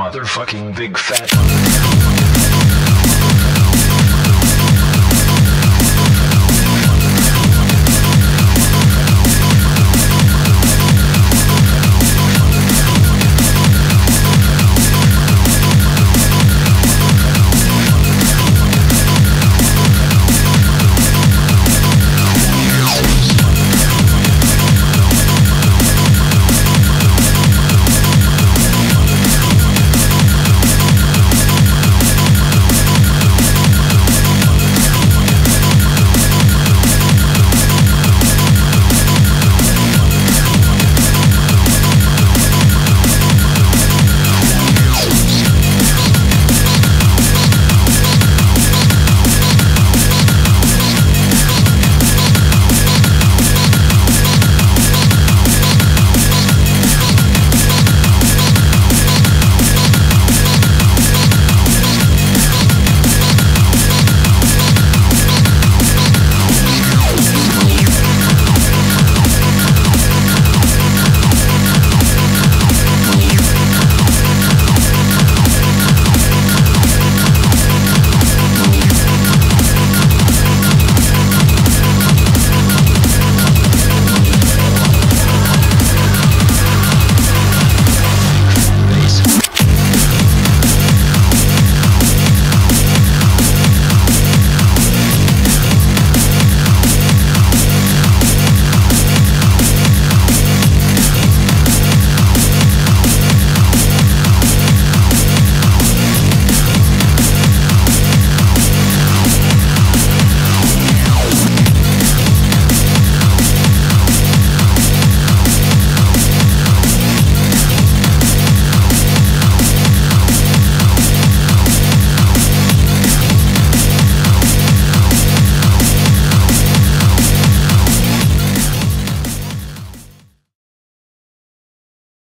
motherfucking big fat